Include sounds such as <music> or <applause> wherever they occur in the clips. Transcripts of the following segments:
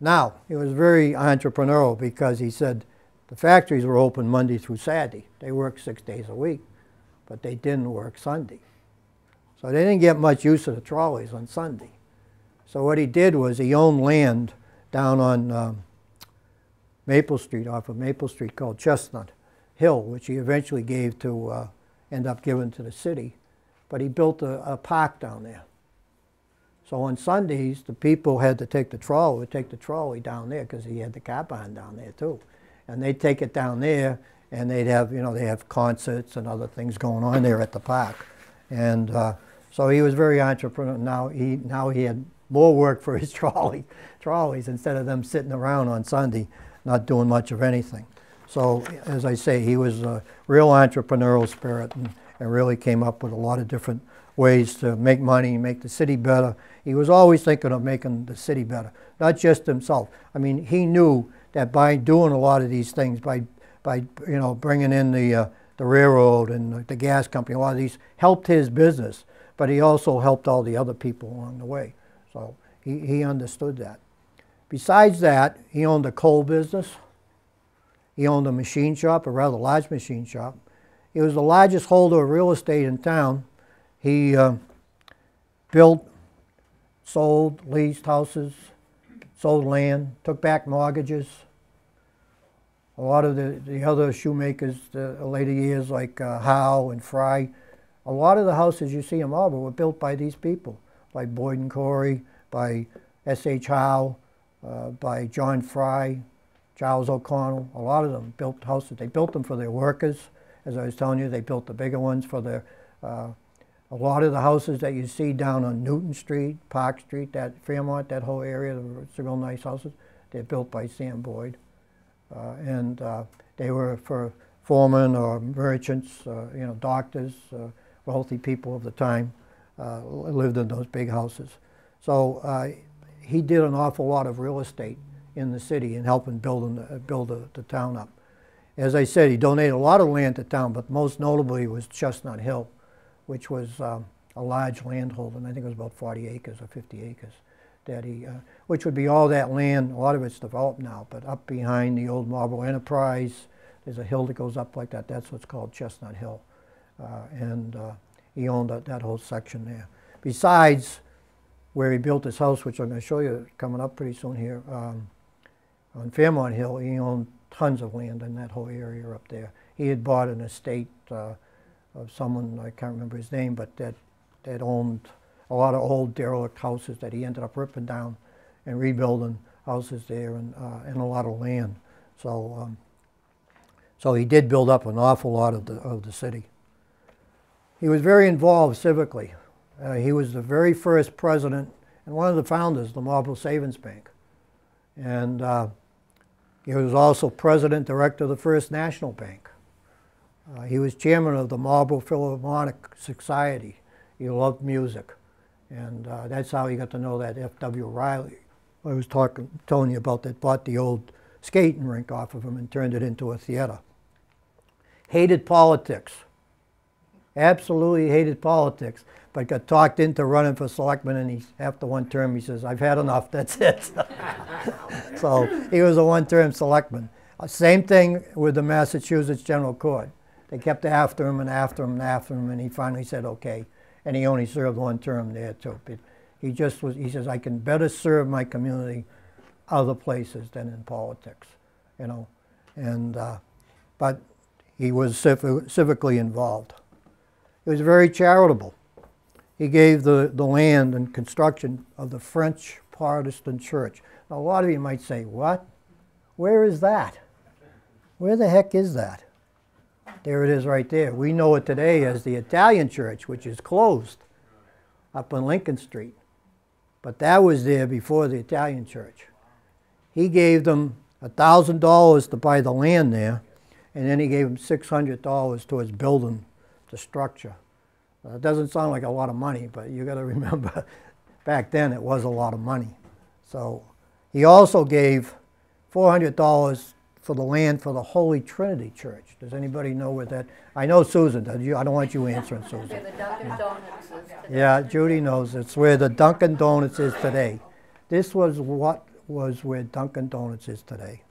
Now, he was very entrepreneurial because he said the factories were open Monday through Saturday. They worked six days a week, but they didn't work Sunday. So they didn't get much use of the trolleys on Sunday. So what he did was he owned land down on um, Maple Street, off of Maple Street, called Chestnut Hill, which he eventually gave to, uh, end up giving to the city. But he built a, a park down there. So on Sundays, the people had to take the trolley, would take the trolley down there because he had the car barn down there too. And they'd take it down there and they'd have, you know, they have concerts and other things going on there at the park. And uh, so he was very entrepreneurial. Now he, now he had more work for his <laughs> trolley, trolleys instead of them sitting around on Sunday not doing much of anything. So as I say, he was a real entrepreneurial spirit and, and really came up with a lot of different ways to make money, and make the city better. He was always thinking of making the city better, not just himself. I mean, he knew that by doing a lot of these things, by, by you know, bringing in the, uh, the railroad and the gas company, a lot of these helped his business, but he also helped all the other people along the way. So he, he understood that. Besides that, he owned a coal business. He owned a machine shop, a rather large machine shop. He was the largest holder of real estate in town. He uh, built, sold, leased houses, sold land, took back mortgages. A lot of the, the other shoemakers, the later years like uh, Howe and Fry, a lot of the houses you see in Marlborough were built by these people, by Boyd and Corey, by S.H. Howe, uh, by John Fry, Giles O'Connell. A lot of them built houses. They built them for their workers. As I was telling you, they built the bigger ones for their uh, a lot of the houses that you see down on Newton Street, Park Street, that Fairmont, that whole area, it's real nice houses. They're built by Sam Boyd. Uh, and uh, they were for foremen or merchants, uh, you know, doctors, uh, wealthy people of the time uh, lived in those big houses. So uh, he did an awful lot of real estate in the city and helping building the, build the, the town up. As I said, he donated a lot of land to town, but most notably was Chestnut Hill which was um, a large landhold, and I think it was about 40 acres or 50 acres, that he, uh, which would be all that land. A lot of it's developed now, but up behind the old Marlboro Enterprise, there's a hill that goes up like that. That's what's called Chestnut Hill, uh, and uh, he owned that, that whole section there. Besides where he built his house, which I'm going to show you coming up pretty soon here, um, on Fairmont Hill, he owned tons of land in that whole area up there. He had bought an estate uh, of someone, I can't remember his name, but that, that owned a lot of old derelict houses that he ended up ripping down and rebuilding houses there and, uh, and a lot of land. So, um, so he did build up an awful lot of the, of the city. He was very involved civically. Uh, he was the very first president and one of the founders of the Marlboro Savings Bank. And uh, he was also president director of the First National Bank. Uh, he was chairman of the Marlboro Philharmonic Society. He loved music. And uh, that's how he got to know that F.W. Riley. I was talking, telling you about that, bought the old skating rink off of him and turned it into a theater. Hated politics. Absolutely hated politics, but got talked into running for selectman and he, after one term he says, I've had enough, that's it. <laughs> so he was a one-term selectman. Uh, same thing with the Massachusetts General Court. They kept after him and after him and after him, and he finally said, okay. And he only served one term there, too. But he just was, he says, I can better serve my community other places than in politics, you know. And, uh, but he was civically involved. He was very charitable. He gave the, the land and construction of the French Protestant Church. Now, a lot of you might say, what? Where is that? Where the heck is that? There it is right there. We know it today as the Italian church, which is closed up on Lincoln Street. But that was there before the Italian church. He gave them $1,000 to buy the land there, and then he gave them $600 towards building the structure. It doesn't sound like a lot of money, but you got to <laughs> remember back then it was a lot of money. So he also gave $400 for the land for the Holy Trinity Church. Does anybody know where that? I know Susan does. You, I don't want you answering, <laughs> Susan. Where the Dunkin' Donuts is Yeah, Judy knows. It's where the Dunkin' Donuts is today. This was what was where Dunkin' Donuts is today.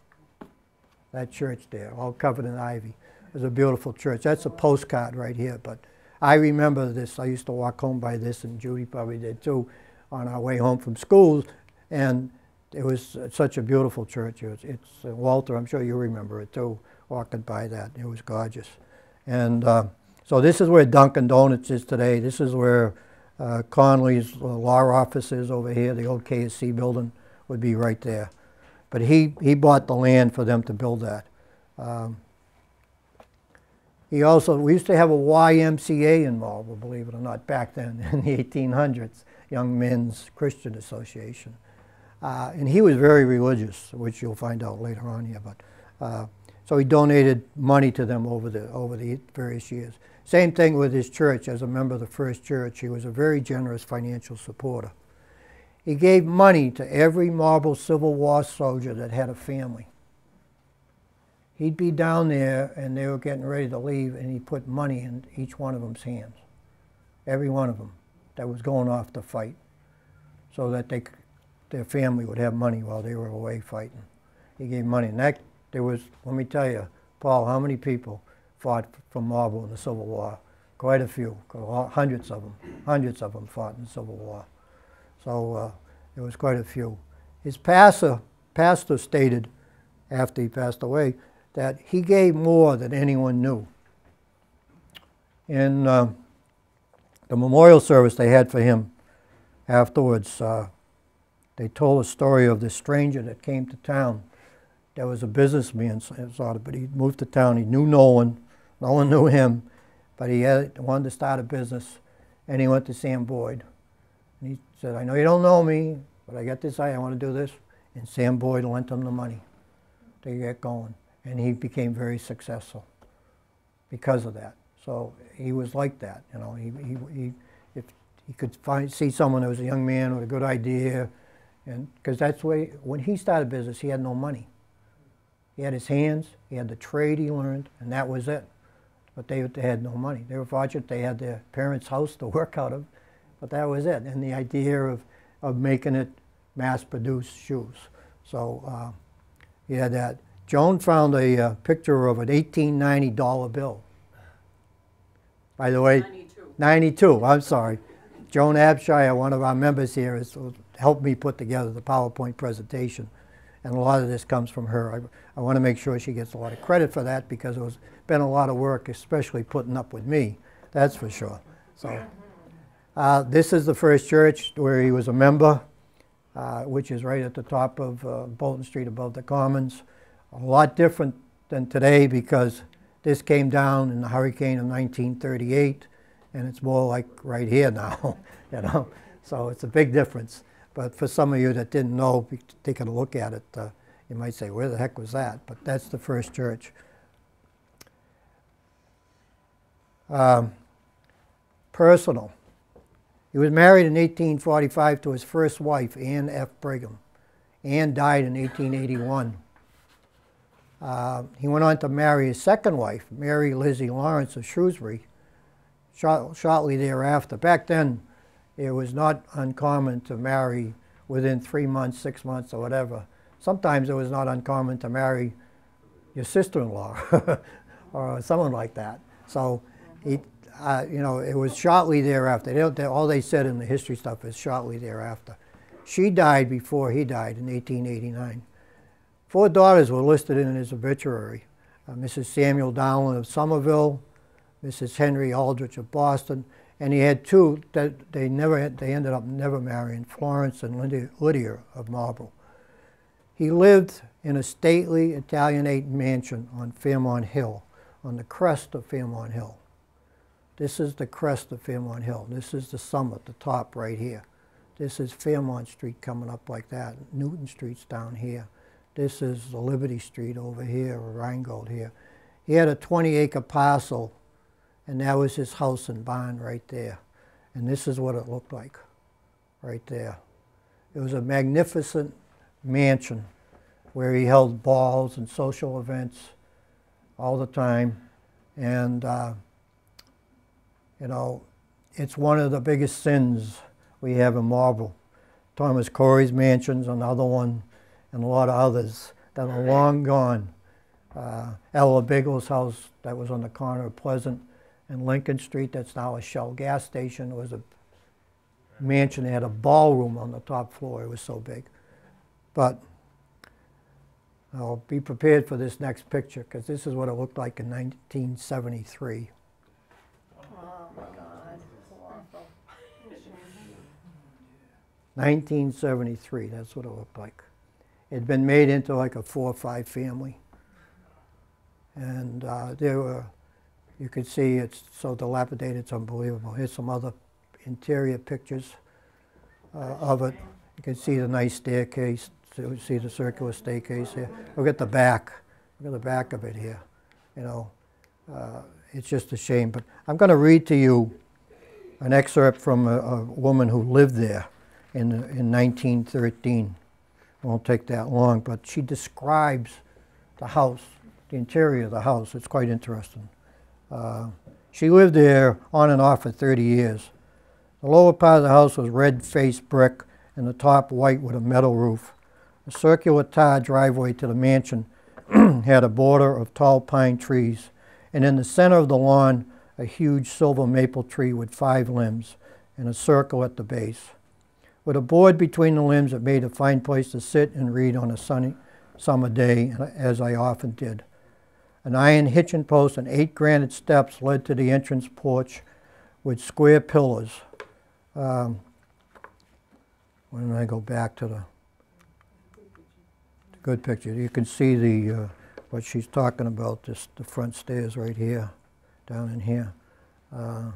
That church there, all covered in ivy. It was a beautiful church. That's a postcard right here, but I remember this. I used to walk home by this, and Judy probably did too, on our way home from school, and it was such a beautiful church. It was, it's uh, Walter. I'm sure you remember it too, walking by that. It was gorgeous, and uh, so this is where Dunkin' Donuts is today. This is where uh, Conley's law office is over here. The old KSC building would be right there. But he, he bought the land for them to build that. Um, he also, we used to have a YMCA in Marlboro, believe it or not, back then <laughs> in the 1800s, Young Men's Christian Association. Uh, and he was very religious, which you'll find out later on here. But uh, so he donated money to them over the over the various years. Same thing with his church. As a member of the First Church, he was a very generous financial supporter. He gave money to every Marlboro Civil War soldier that had a family. He'd be down there and they were getting ready to leave, and he put money in each one of them's hands. Every one of them that was going off to fight, so that they, their family would have money while they were away fighting. He gave money, and that there was. Let me tell you, Paul, how many people fought from Marlboro in the Civil War? Quite a few, hundreds of them. Hundreds of them fought in the Civil War. So uh, there was quite a few. His pastor, pastor stated, after he passed away, that he gave more than anyone knew. In uh, the memorial service they had for him afterwards, uh, they told a story of this stranger that came to town. There was a businessman, sort of, but he moved to town. He knew no one. No one knew him, but he had, wanted to start a business, and he went to Sam Boyd. And he said, I know you don't know me, but I got this idea, I want to do this. And Sam Boyd lent him the money to get going. And he became very successful because of that. So he was like that, you know. He, he, he, if he could find, see someone that was a young man with a good idea, and because that's the way, when he started business, he had no money. He had his hands, he had the trade he learned, and that was it. But they, they had no money. They were fortunate they had their parents' house to <laughs> work out of, but that was it. And the idea of, of making it mass-produced shoes. So uh, he had that. Joan found a uh, picture of an 1890 dollar bill. By the way, 92. 92, I'm sorry. Joan Abshire, one of our members here, has helped me put together the PowerPoint presentation. And a lot of this comes from her. I, I want to make sure she gets a lot of credit for that because it was been a lot of work, especially putting up with me. That's for sure. So. Uh, this is the first church where he was a member, uh, which is right at the top of uh, Bolton Street above the Commons. A lot different than today because this came down in the hurricane of 1938 and it's more like right here <laughs> now, you know. So it's a big difference. But for some of you that didn't know, taking a look at it, uh, you might say, where the heck was that? But that's the first church. Um, personal. He was married in 1845 to his first wife, Anne F. Brigham. Anne died in 1881. Uh, he went on to marry his second wife, Mary Lizzie Lawrence of Shrewsbury, shortly thereafter. Back then, it was not uncommon to marry within three months, six months, or whatever. Sometimes it was not uncommon to marry your sister-in-law <laughs> or someone like that. So he, uh, you know, it was shortly thereafter. They they, all they said in the history stuff is shortly thereafter. She died before he died in 1889. Four daughters were listed in his obituary. Uh, Mrs. Samuel Dowland of Somerville, Mrs. Henry Aldrich of Boston, and he had two that they never had, they ended up never marrying, Florence and Lydia, of Marlborough. He lived in a stately Italianate mansion on Fairmont Hill, on the crest of Fairmont Hill. This is the crest of Fairmont Hill. This is the summit, the top right here. This is Fairmont Street coming up like that. Newton Street's down here. This is the Liberty Street over here, or Rheingold here. He had a 20 acre parcel, and that was his house and barn right there. And this is what it looked like, right there. It was a magnificent mansion where he held balls and social events all the time. And uh, you know, it's one of the biggest sins we have in Marlboro. Thomas Corey's mansion's another one. and a lot of others that are long gone. Uh, Ella Bigelow's house that was on the corner of Pleasant and Lincoln Street, that's now a Shell gas station. It was a mansion that had a ballroom on the top floor. It was so big. But I'll be prepared for this next picture because this is what it looked like in 1973. Oh my God, 1973, that's what it looked like. It'd been made into like a four or five family. And uh, there were, you can see it's so dilapidated, it's unbelievable. Here's some other interior pictures uh, of it. You can see the nice staircase, you see the circular staircase here. Look at the back. Look at the back of it here. You know, uh, it's just a shame. But I'm going to read to you an excerpt from a, a woman who lived there in, in 1913. It won't take that long, but she describes the house, the interior of the house. It's quite interesting. Uh, she lived there on and off for 30 years. The lower part of the house was red-faced brick and the top white with a metal roof. A circular tar driveway to the mansion <clears throat> had a border of tall pine trees, and in the center of the lawn, a huge silver maple tree with five limbs and a circle at the base. With a board between the limbs, it made a fine place to sit and read on a sunny summer day, as I often did. An iron hitching post and eight granite steps led to the entrance porch with square pillars. Um, when I go back to the, good picture, you can see the uh, what she's talking about. This the front stairs right here, down in here, uh,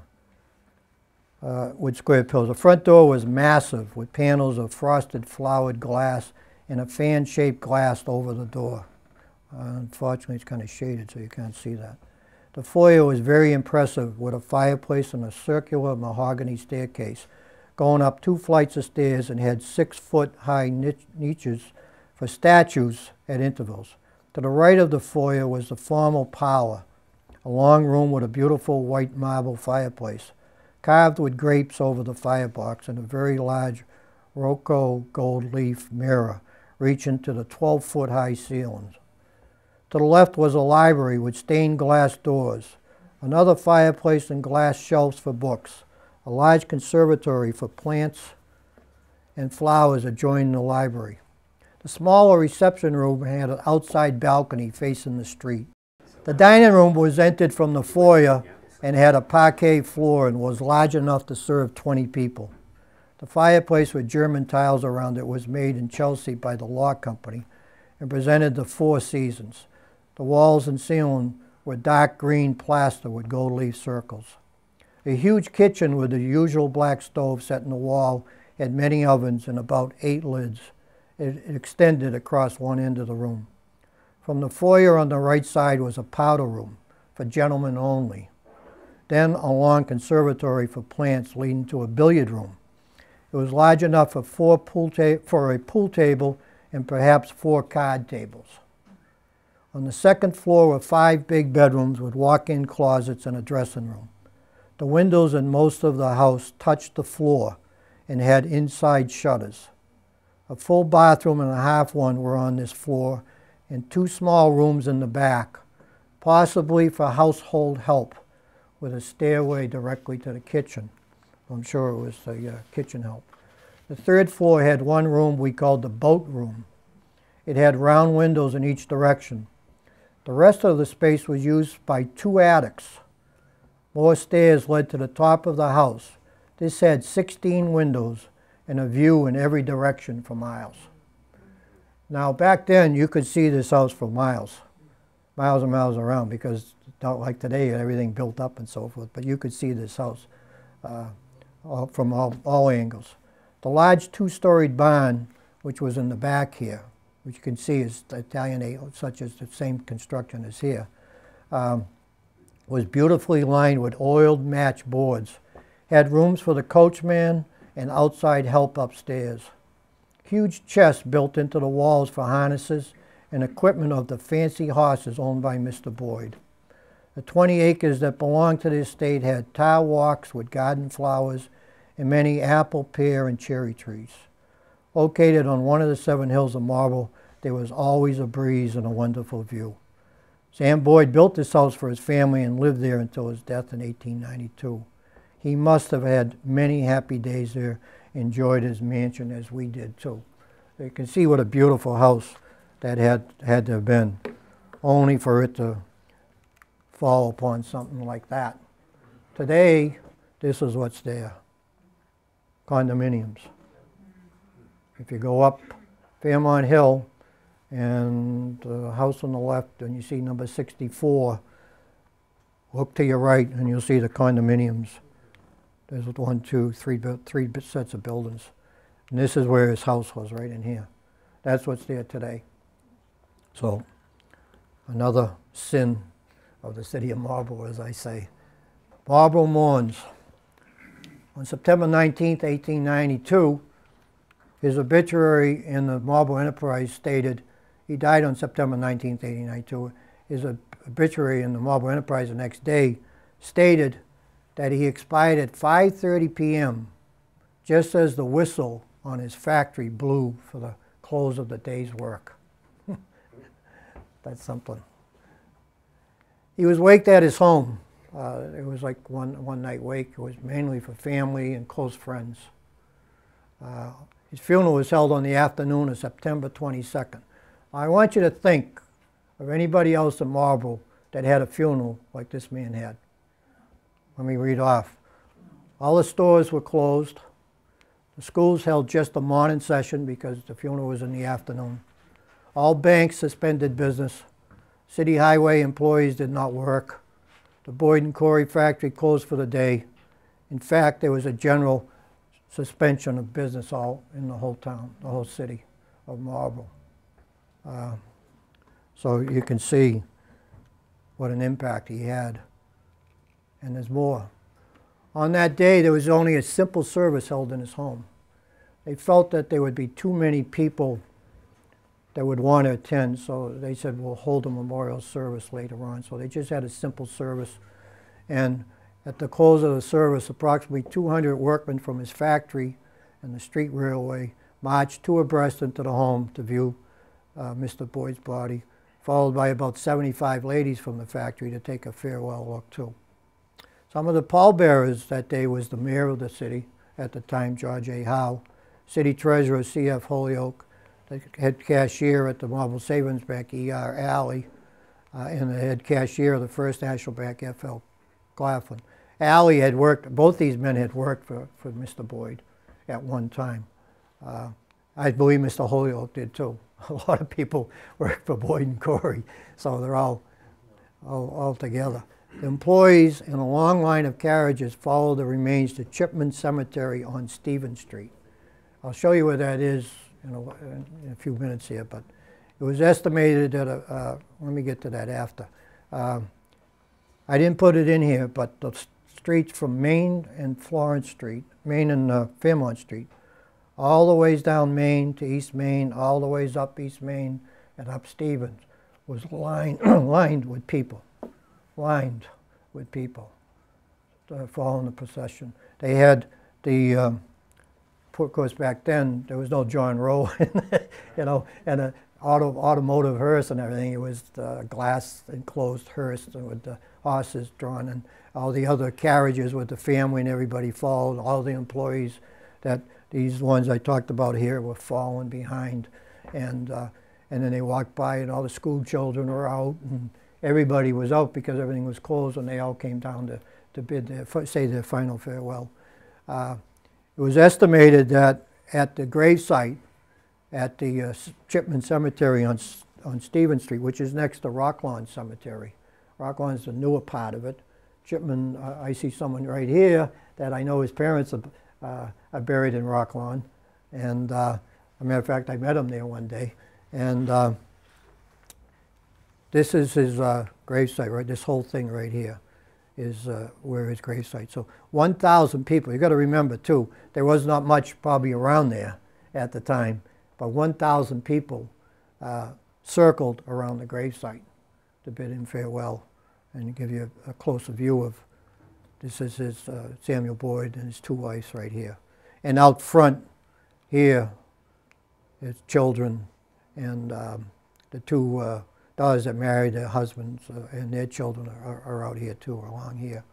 uh, with square pillars. The front door was massive, with panels of frosted flowered glass and a fan-shaped glass over the door. Unfortunately, it's kind of shaded, so you can't see that. The foyer was very impressive, with a fireplace and a circular mahogany staircase going up two flights of stairs and had six foot high niches for statues at intervals. To the right of the foyer was the formal parlor, a long room with a beautiful white marble fireplace, carved with grapes over the firebox, and a very large Rococo gold leaf mirror reaching to the 12 foot high ceilings. To the left was a library with stained glass doors, another fireplace and glass shelves for books, a large conservatory for plants and flowers adjoining the library. The smaller reception room had an outside balcony facing the street. The dining room was entered from the foyer and had a parquet floor and was large enough to serve 20 people. The fireplace with German tiles around it was made in Chelsea by the Low company and presented the four seasons. The walls and ceiling were dark green plaster with gold leaf circles. A huge kitchen with the usual black stove set in the wall had many ovens and about eight lids. It extended across one end of the room. From the foyer on the right side was a powder room for gentlemen only. Then a long conservatory for plants leading to a billiard room. It was large enough for, four pool for a pool table and perhaps four card tables. On the second floor were five big bedrooms with walk-in closets and a dressing room. The windows in most of the house touched the floor and had inside shutters. A full bathroom and a half one were on this floor, and two small rooms in the back, possibly for household help, with a stairway directly to the kitchen. I'm sure it was the uh, kitchen help. The third floor had one room we called the boat room. It had round windows in each direction. The rest of the space was used by two attics more stairs led to the top of the house. This had 16 windows and a view in every direction for miles. Now, back then, you could see this house for miles, miles and miles around, because not like today, everything built up and so forth, but you could see this house uh, from all, all angles. The large two-storied barn, which was in the back here, which you can see is Italianate, such as the same construction as here, um, was beautifully lined with oiled match boards, had rooms for the coachman and outside help upstairs. Huge chests built into the walls for harnesses and equipment of the fancy horses owned by Mr. Boyd. The 20 acres that belonged to the estate had tile walks with garden flowers and many apple, pear, and cherry trees. Located on one of the seven hills of marble there was always a breeze and a wonderful view. Sam Boyd built this house for his family and lived there until his death in 1892. He must have had many happy days there, enjoyed his mansion as we did too. You can see what a beautiful house that had, had to have been, only for it to fall upon something like that. Today, this is what's there condominiums. If you go up Fairmont Hill and the house on the left, and you see number 64, look to your right and you'll see the condominiums. There's one, two, three, three sets of buildings. And this is where his house was, right in here. That's what's there today. So, another sin of the city of Marlborough, as I say. Marlborough mourns. On September 19, 1892, his obituary in the Marlboro Enterprise stated, he died on September 19, 1892. His obituary in the Marlboro Enterprise the next day stated that he expired at 5:30 p.m. just as the whistle on his factory blew for the close of the day's work. <laughs> That's something. He was waked at his home. Uh, it was like one one night wake. It was mainly for family and close friends. Uh, his funeral was held on the afternoon of September 22nd. I want you to think of anybody else in Marlborough that had a funeral like this man had. Let me read off. All the stores were closed. The schools held just a morning session because the funeral was in the afternoon. All banks suspended business. City highway employees did not work. The Boyd and Corey factory closed for the day. In fact, there was a general suspension of business all in the whole town, the whole city of Marlborough. Uh, so you can see what an impact he had. And there's more. On that day, there was only a simple service held in his home. They felt that there would be too many people that would want to attend, so they said, we'll hold a memorial service later on. So they just had a simple service. And at the close of the service, approximately 200 workmen from his factory and the street railway marched two abreast into the home to view uh, Mr. Boyd's body, followed by about 75 ladies from the factory to take a farewell look too. Some of the pallbearers that day was the mayor of the city at the time, George A. Howe, city treasurer C.F. Holyoke, the head cashier at the Marlboro Savings Bank, E.R. Alley, uh, and the head cashier of the First National Bank, F.L. Claflin. Alley had worked, both these men had worked for, for Mr. Boyd at one time. Uh, I believe Mr. Holyoke did too. <laughs> A lot of people worked for Boyd and Corey, so they're all, all, all together. The employees in a long line of carriages followed the remains to Chipman Cemetery on Stevens Street. I'll show you where that is in a, in a few minutes here, but it was estimated that, uh, uh, let me get to that after. Um, I didn't put it in here, but the streets from Main and Florence Street, Main and uh, Fairmont Street, all the ways down Main to East Main, all the ways up East Main and up Stevens, was lined, <clears throat> lined with people, lined with people uh, following the procession. They had the, um, of course, back then there was no John Rowe, <laughs> you know, and an auto, automotive hearse and everything. It was a glass enclosed hearse with the horses drawn, and all the other carriages with the family and everybody followed. All the employees that these ones I talked about here were following behind, and uh, and then they walked by, and all the school children were out, and everybody was out because everything was closed, and they all came down to to bid their say their final farewell. Uh, it was estimated that at the gravesite at the uh, Chipman Cemetery on, on Stevens Street, which is next to Rocklawn Cemetery. Rocklawn's the newer part of it. Chipman, uh, I see someone right here that I know his parents are, uh, are buried in Rocklawn. And uh, a matter of fact, I met him there one day. And uh, this is his uh, gravesite, right? This whole thing right here is uh, where his gravesite. So 1,000 people. You've got to remember too, there was not much probably around there at the time, but 1,000 people circled around the gravesite to bid him farewell and give you a, a closer view of. This is his uh, Samuel Boyd and his two wives right here, and out front here, his children and um, the two uh, daughters that married their husbands uh, and their children are, are out here too, along here.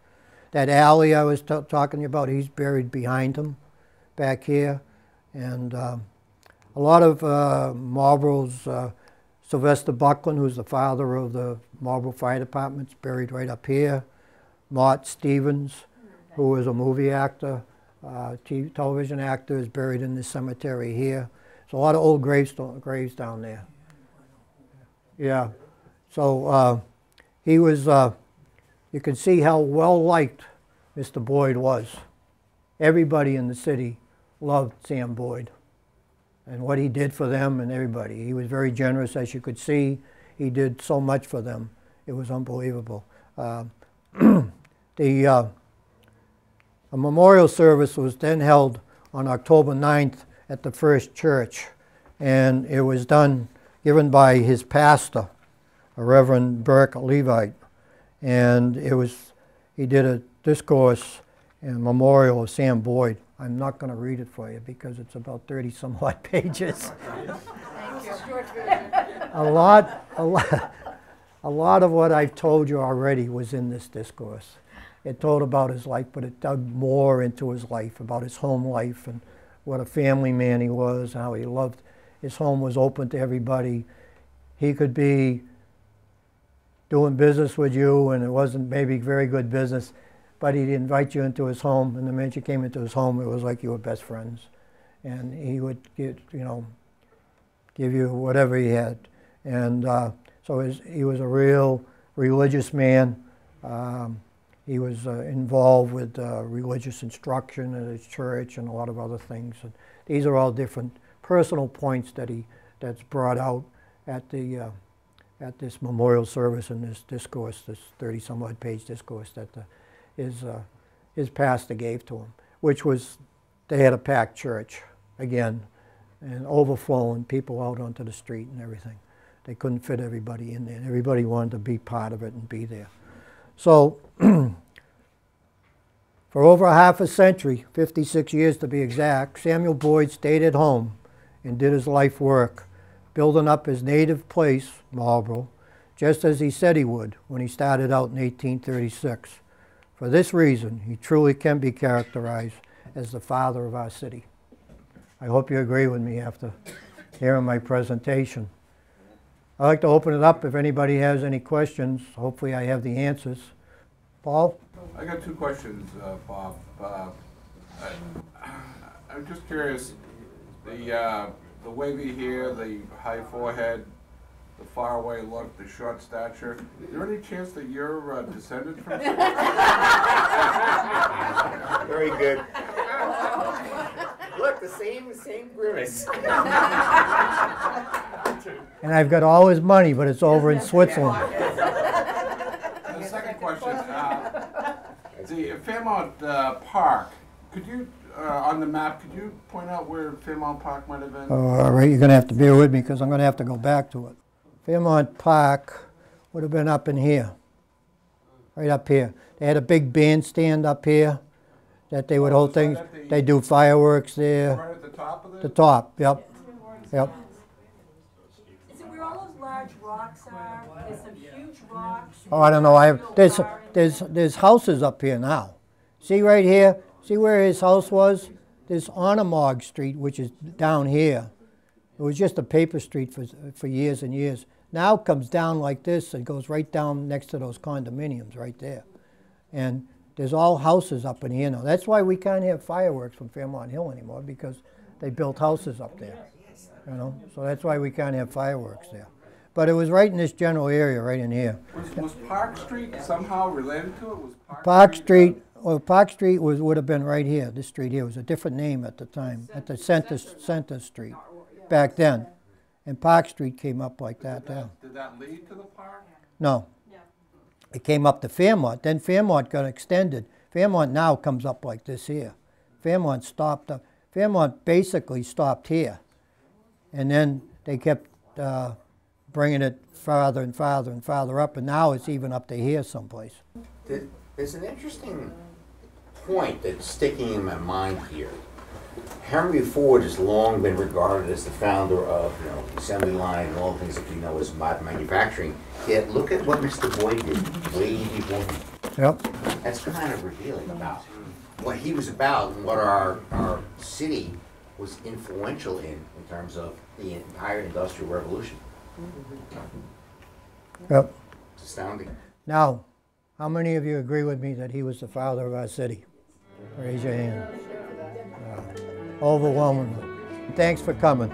That alley I was talking about, he's buried behind him, back here, and um, a lot of uh, Marlboro's uh, Sylvester Buckland, who's the father of the Marlboro Fire Department, is buried right up here. Mott Stevens, who was a movie actor, uh, TV, television actor, is buried in this cemetery here. So a lot of old gravestone, graves down there. Yeah. So uh, he was, uh, you can see how well liked Mr. Boyd was. Everybody in the city loved Sam Boyd and what he did for them and everybody. He was very generous, as you could see. He did so much for them. It was unbelievable. Uh, <clears throat> the uh, a memorial service was then held on October 9th at the First Church, and it was done, given by his pastor, a Reverend Burke Levite, and it was, he did a discourse and memorial of Sam Boyd. I'm not going to read it for you because it's about 30 some odd <laughs> pages. a lot, a lot, a lot of what I've told you already was in this discourse. It told about his life, but it dug more into his life, about his home life and what a family man he was, how he loved. His home was open to everybody. He could be doing business with you, and it wasn't maybe very good business, but he'd invite you into his home, and the minute you came into his home, it was like you were best friends. And he would get, you know, give you whatever he had. And uh, so his, he was a real religious man. Um, he was uh, involved with uh, religious instruction at his church and a lot of other things. And these are all different personal points that he that's brought out at the uh, at this memorial service and this discourse, this 30 some odd page discourse that the, his uh, his pastor gave to him, which was they had a packed church again and overflowing people out onto the street and everything. They couldn't fit everybody in there. Everybody wanted to be part of it and be there. So, <clears throat> for over a half a century, 56 years to be exact, Samuel Boyd stayed at home and did his life work, building up his native place, Marlborough, just as he said he would when he started out in 1836. For this reason, he truly can be characterized as the father of our city. I hope you agree with me after hearing my presentation. I'd like to open it up if anybody has any questions. Hopefully I have the answers. Paul? I got two questions, uh, Bob. Uh, I- I'm just curious, the, uh, the wavy hair, the high forehead, the faraway look, the short stature, is there any chance that you're uh, descended from? <laughs> Very good. Look, the same, same grimace. <laughs> And I've got all his money, but it's over in Switzerland. The second question, uh, the Fairmount uh, Park, could you, uh, on the map, could you point out where Fairmount Park might have been? All right, you're going to have to bear with me because I'm going to have to go back to it. Fairmont Park would have been up in here, right up here. They had a big bandstand up here that they would hold things. the- They do fireworks there. Right at the top of The it? top, yep, yep. Is it where all those large rocks are? There's some huge rocks. Oh, I don't know, I have, there's, there's, there's houses up here now. See right here, see where his house was? This Onamog Street, which is down here. It was just a paper street for, for years and years. Now it comes down like this and goes right down next to those condominiums right there. And there's all houses up in here now. That's why we can't have fireworks from Fairmont Hill anymore, because they built houses up there. You know, so that's why we can't have fireworks there. But it was right in this general area, right in here. Was, was Park Street somehow related to it? Was Park? Park Street, uh, well, Park Street was, would have been right here, this street here, was a different name at the time, at the Center, Center Street, back then. And Park Street came up like that, Did yeah. that, did that lead to the park? No. It came up to Fairmont, then Fairmont got extended. Fairmont now comes up like this here. Fairmont stopped up, Fairmont basically stopped here. And then they kept, uh, bringing it farther and farther and farther up, and now it's even up to here someplace. There- There's an interesting point that's sticking in my mind here. Henry Ford has long been regarded as the founder of, you know, assembly line and all the things that we know as modern manufacturing. Yet look at what Mr. Boyd did way before him. Yep. That's kind of revealing about what he was about and what our, our city was influential in, in terms of the entire industrial revolution. Yep. It's astounding. Now, how many of you agree with me that he was the father of our city? Raise your hand. Overwhelmingly. Thanks for coming.